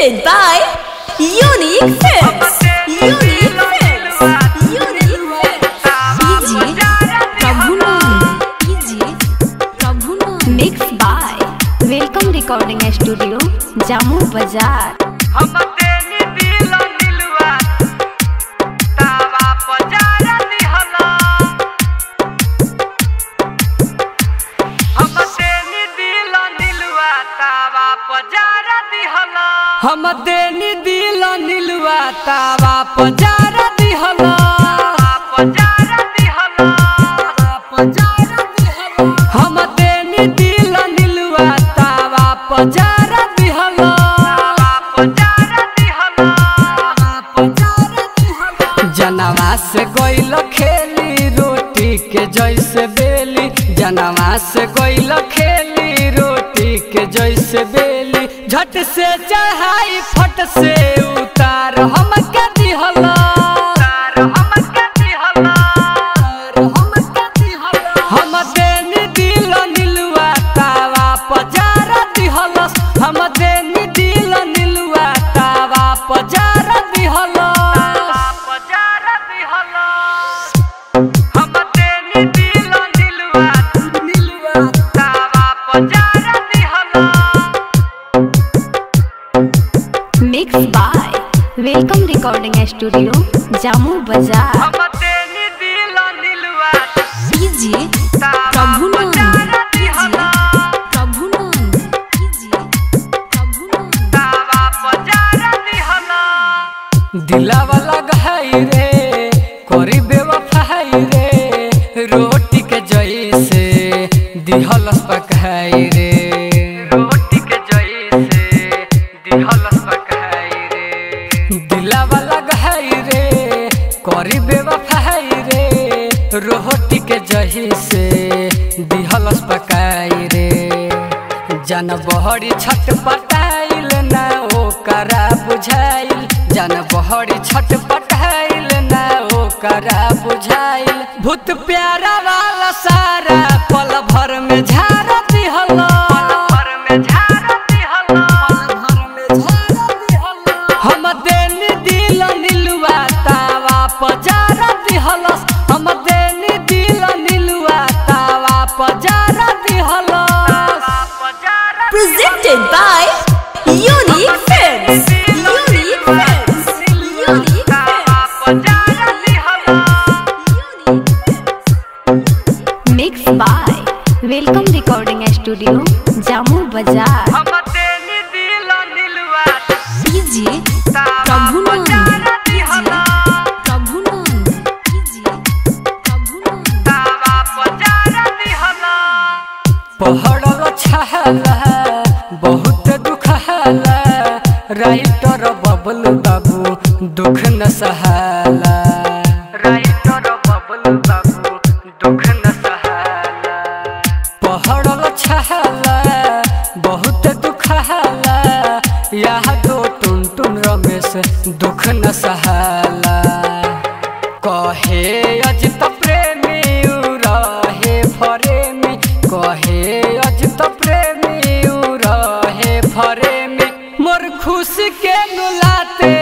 Presented by Unique Films. Unique Films. Unique Films. DJ Prabhunand. DJ Prabhunand. Mixed Studio, Jammu Bazaar. हम तेरी दिल दिलवा तावा पजारा दिहला पजारा हम तेरी दिल दिलवा तावा जनवा से गइल खेली रोटी के जैसे बेली। जनवा से गइल खेली रोटी के जैसे बेली। झट से चढ़ाई फट से उतार। हम Prabhunand. तावा पजारा दिहला दिलावा लगाई रे कोरी बेवफाई रे रोटी के जैसे दिहलस कोरी बेवफाई रे। के जैसे दिहलस पकाई रे। जन बहरी छटपटाइल ना, ओकरा बुझाइल। जन बहरी छटपटाइल ना, ओकरा बुझाइल। भूत प्यारा वाला सारा पल भर में झाड़ Presented by Unique Films. Unique Films. Unique by Welcome Recording Studio, Jammu Bazaar. पहड़ल छहला राइटर बबल बाबू दुख न सहाला। राइटर बबल बाबू दुख न सहाला। पहड़ल छहला बहुत दुख हला यह दो टुन टुन रमेश दुख न सहाला। कहे खुशी के नुलाते